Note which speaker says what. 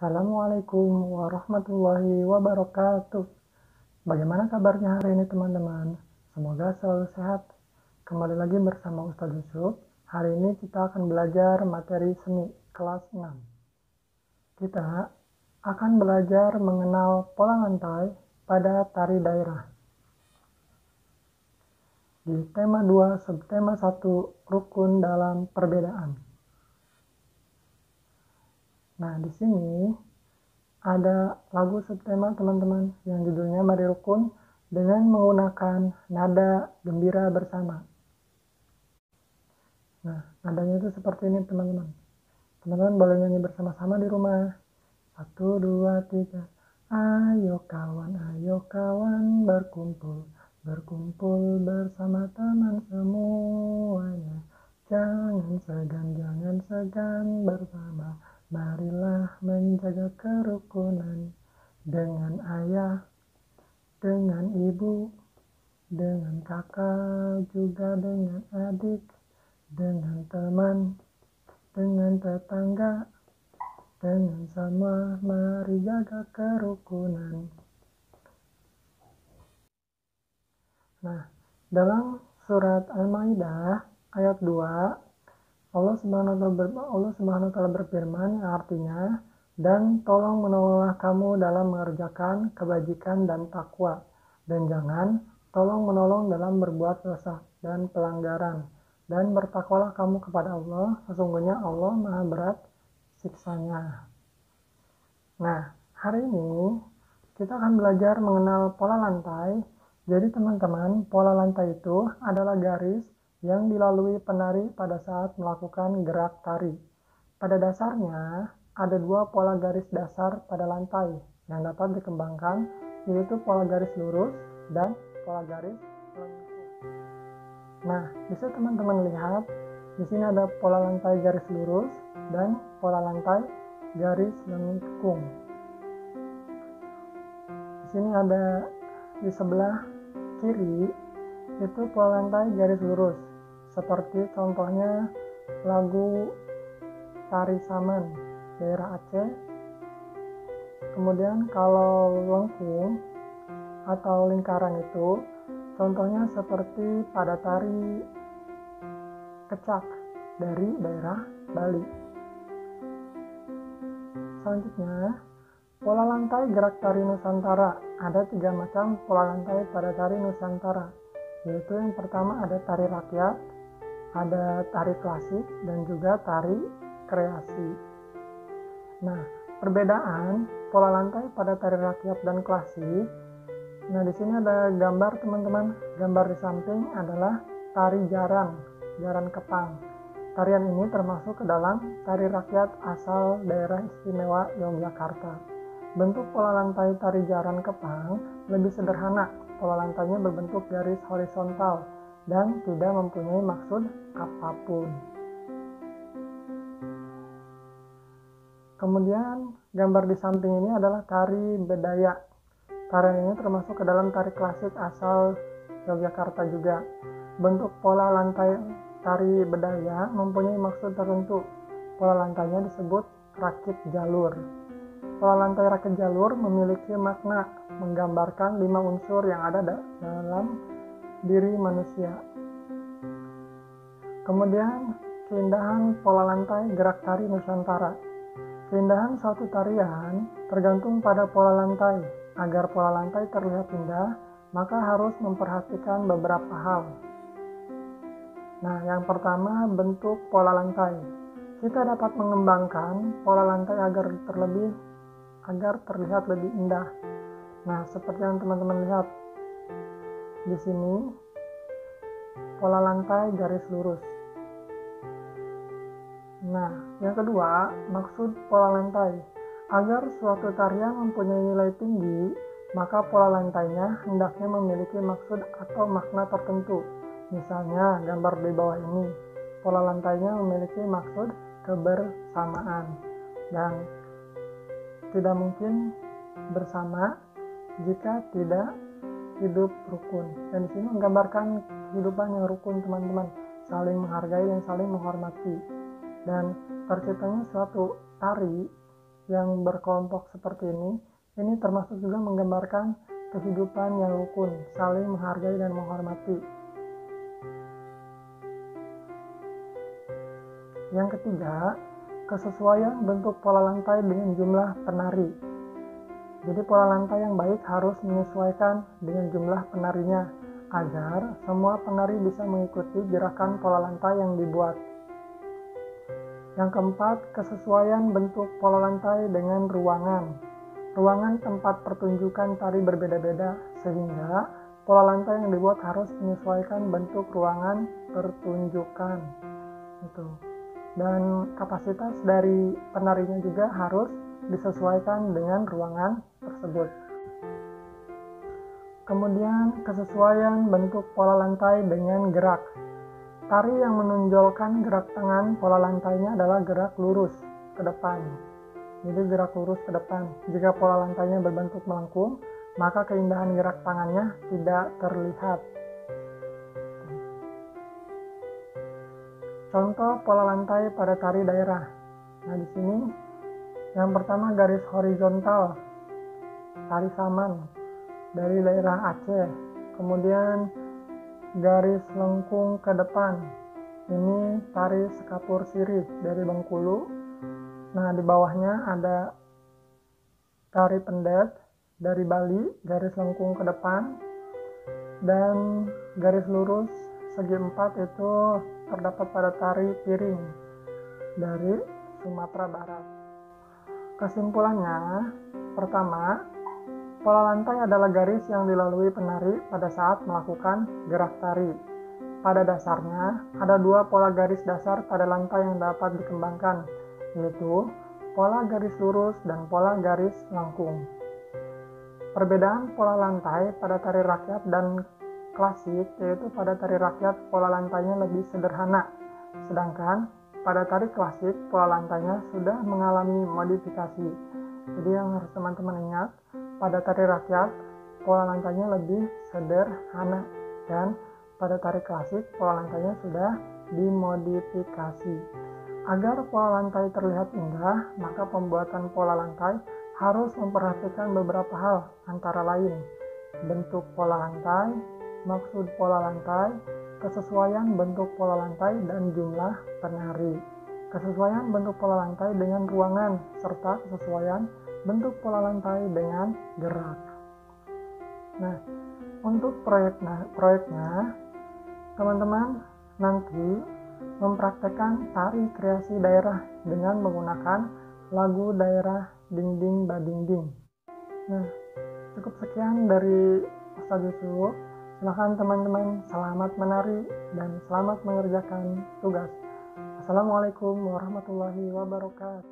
Speaker 1: Assalamualaikum warahmatullahi wabarakatuh. Bagaimana kabarnya hari ini teman-teman? Semoga selalu sehat. Kembali lagi bersama Ustadz Yusuf. Hari ini kita akan belajar materi seni kelas 6. Kita akan belajar mengenal pola lantai pada tari daerah. Di tema 2 subtema 1 rukun dalam perbedaan. Nah, di sini ada lagu subtema teman-teman yang judulnya Mari Rukun dengan menggunakan nada gembira bersama. Nah, nadanya itu seperti ini teman-teman. Teman-teman boleh nyanyi bersama-sama di rumah. Satu, dua, tiga. Ayo kawan, ayo kawan berkumpul. Berkumpul bersama teman semuanya. Jangan segan, jangan segan bersama Marilah menjaga kerukunan dengan ayah, dengan ibu, dengan kakak, juga dengan adik, dengan teman, dengan tetangga, dengan sama mari jaga kerukunan. Nah, dalam surat Al-Maidah ayat 2 Allah Subhanahu Allah Subhanahu wa taala berfirman yang artinya dan tolong menolonglah kamu dalam mengerjakan kebajikan dan takwa. Dan jangan tolong menolong dalam berbuat dosa dan pelanggaran. Dan bertakwalah kamu kepada Allah sesungguhnya Allah maha berat siksanya. Nah hari ini kita akan belajar mengenal pola lantai. Jadi teman-teman pola lantai itu adalah garis yang dilalui penari pada saat melakukan gerak tari. Pada dasarnya, ada dua pola garis dasar pada lantai yang dapat dikembangkan, yaitu pola garis lurus dan pola garis lengkung. Nah, bisa teman-teman lihat, di sini ada pola lantai garis lurus dan pola lantai garis lengkung. Di sini ada di sebelah kiri itu pola lantai garis lurus seperti contohnya lagu Tari Saman daerah Aceh. Kemudian kalau lengkung atau lingkaran itu contohnya seperti pada tari kecak dari daerah Bali. Selanjutnya pola lantai gerak tari Nusantara. Ada tiga macam pola lantai pada tari Nusantara yaitu yang pertama ada tari rakyat ada tari klasik dan juga tari kreasi. Nah, perbedaan pola lantai pada tari rakyat dan klasik. Nah, di sini ada gambar teman-teman. Gambar di samping adalah tari jaran, jaran kepang. Tarian ini termasuk ke dalam tari rakyat asal daerah istimewa Yogyakarta. Bentuk pola lantai tari jaran kepang lebih sederhana. Pola lantainya berbentuk garis horizontal dan tidak mempunyai maksud apa pun. Kemudian gambar di samping ini adalah tari bedaya. Tarian ini termasuk ke dalam tari klasik asal Yogyakarta juga. Bentuk pola lantai tari bedaya mempunyai maksud tertentu. Pola lantainya disebut rakit jalur. Pola lantai rakit jalur memiliki makna menggambarkan lima unsur yang ada dalam diri manusia. Kemudian, keindahan pola lantai gerak tari Nusantara. Keindahan suatu tarian tergantung pada pola lantai. Agar pola lantai terlihat indah, maka harus memperhatikan beberapa hal. Nah, yang pertama bentuk pola lantai. Kita dapat mengembangkan pola lantai agar terlebih agar terlihat lebih indah. Nah, seperti yang teman-teman lihat di sini, pola lantai garis lurus. Nah, yang kedua, maksud pola lantai. Agar suatu tarian mempunyai nilai tinggi, maka pola lantainya hendaknya memiliki maksud atau makna tertentu. Misalnya, gambar di bawah ini, pola lantainya memiliki maksud kebersamaan dan tidak mungkin bersama jika tidak hidup rukun. Dan di sini menggambarkan kehidupan yang rukun teman-teman, saling menghargai dan saling menghormati. Dan terciptanya suatu tari yang berkelompok seperti ini, ini termasuk juga menggambarkan kehidupan yang rukun, saling menghargai dan menghormati. Yang ketiga, kesesuaian bentuk pola lantai dengan jumlah penari. Jadi pola lantai yang baik harus menyesuaikan dengan jumlah penarinya agar semua penari bisa mengikuti gerakan pola lantai yang dibuat. Yang keempat, kesesuaian bentuk pola lantai dengan ruangan. Ruangan tempat pertunjukan tari berbeda-beda, sehingga pola lantai yang dibuat harus menyesuaikan bentuk ruangan pertunjukan. Itu. Dan kapasitas dari penarinya juga harus disesuaikan dengan ruangan tersebut. Kemudian kesesuaian bentuk pola lantai dengan gerak. Tari yang menonjolkan gerak tangan pola lantainya adalah gerak lurus ke depan. Jadi gerak lurus ke depan. Jika pola lantainya berbentuk melengkung, maka keindahan gerak tangannya tidak terlihat. Contoh pola lantai pada tari daerah. Nah, di sini yang pertama garis horizontal, tari saman dari daerah Aceh. Kemudian garis lengkung ke depan. Ini tari sekapur sirih dari Bengkulu. Nah, di bawahnya ada tari pendet dari Bali, garis lengkung ke depan. Dan garis lurus segi empat itu terdapat pada tari piring dari Sumatera Barat. Kesimpulannya, pertama, Pola lantai adalah garis yang dilalui penari pada saat melakukan gerak tari. Pada dasarnya, ada dua pola garis dasar pada lantai yang dapat dikembangkan, yaitu pola garis lurus dan pola garis lengkung. Perbedaan pola lantai pada tari rakyat dan klasik yaitu pada tari rakyat pola lantainya lebih sederhana, sedangkan pada tari klasik pola lantainya sudah mengalami modifikasi. Jadi yang harus teman-teman ingat, pada tari rakyat, pola lantainya lebih sederhana dan pada tari klasik, pola lantainya sudah dimodifikasi. Agar pola lantai terlihat indah, maka pembuatan pola lantai harus memperhatikan beberapa hal, antara lain bentuk pola lantai, maksud pola lantai, kesesuaian bentuk pola lantai, dan jumlah penari. Kesesuaian bentuk pola lantai dengan ruangan, serta kesesuaian bentuk pola lantai dengan gerak. Nah, untuk proyeknya, proyeknya teman-teman nanti mempraktekkan tari kreasi daerah dengan menggunakan lagu daerah Ding Ding Bading Ding. Nah, cukup sekian dari Ustaz Yusuf. Silahkan teman-teman selamat menari dan selamat mengerjakan tugas. Assalamualaikum warahmatullahi wabarakatuh.